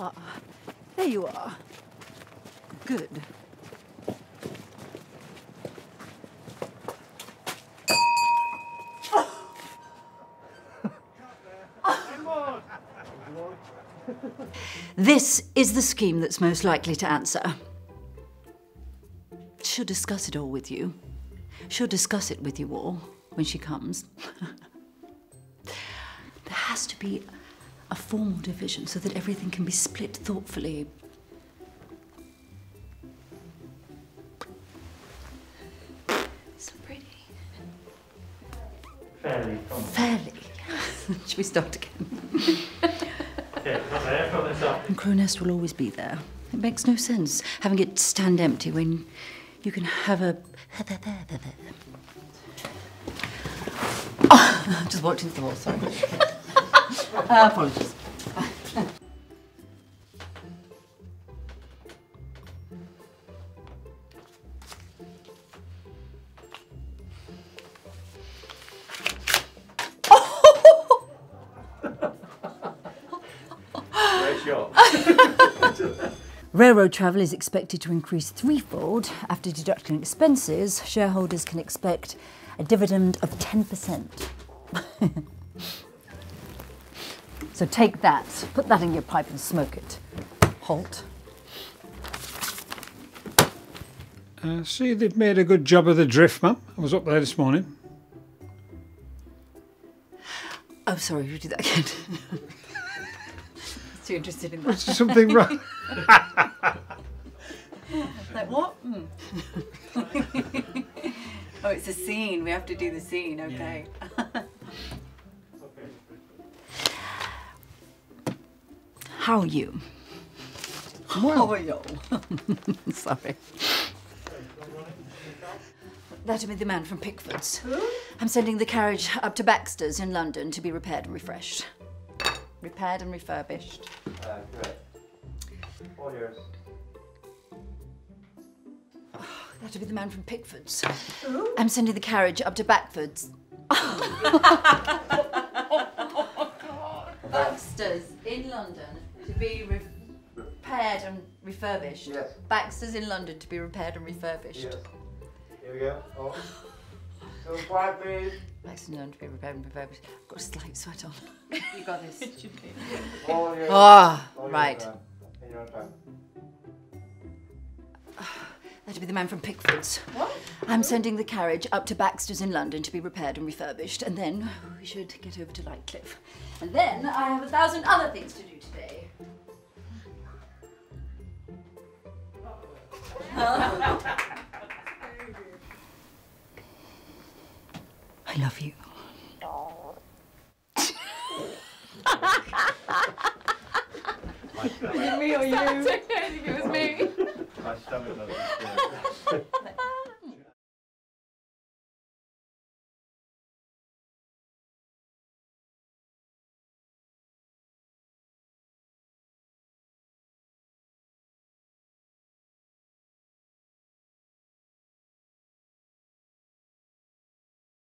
Ah, there you are. Good. This is the scheme that's most likely to answer. She'll discuss it all with you. She'll discuss it with you all when she comes. there has to be a formal division so that everything can be split thoughtfully. So pretty. Fairly common. Fairly. Should we start again? Okay, got there, got this up. And Crow Nest will always be there. It makes no sense having it stand empty when you can have a. Oh, just watching the wall, sorry. uh, apologies. Railroad travel is expected to increase threefold. After deducting expenses, shareholders can expect a dividend of 10%. so take that, put that in your pipe and smoke it. Halt. Uh, see, they've made a good job of the drift, ma'am. I was up there this morning. Oh, sorry, you did that again. Too interested in that. Is there something wrong? Like what? Mm. oh, it's a scene. We have to do the scene. Okay. How are you? How are you? Sorry. That'll be the man from Pickford's. I'm sending the carriage up to Baxter's in London to be repaired and refreshed. Repaired and refurbished. Uh, correct. All yours. That'll be the man from Pickford's. I'm sending the carriage up to Backford's. Baxter's in London to be re- repaired and refurbished. Yes. Baxter's in London to be repaired and refurbished. Yes. Here we go. Oh. So quiet, please. Baxter's in London to be repaired and refurbished. I've got a slight sweat on. you got this. All yours. Ah, All yours, right. ma'am. Your own time. That'll be the man from Pickford's. What? I'm sending the carriage up to Baxter's in London to be repaired and refurbished, and then we should get over to Lightcliffe. And then I have a thousand other things to do I love you. Was it Me or you? My stomach doesn't.